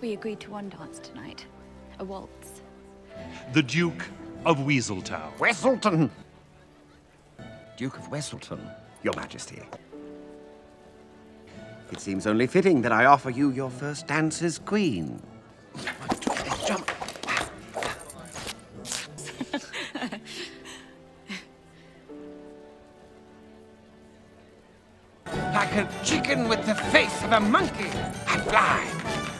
We agreed to one dance tonight. A waltz. The Duke of Weaseltown. Weselton! Duke of Weselton, Your Majesty. It seems only fitting that I offer you your first dance as queen. Jump! like a chicken with the face of a monkey, I fly.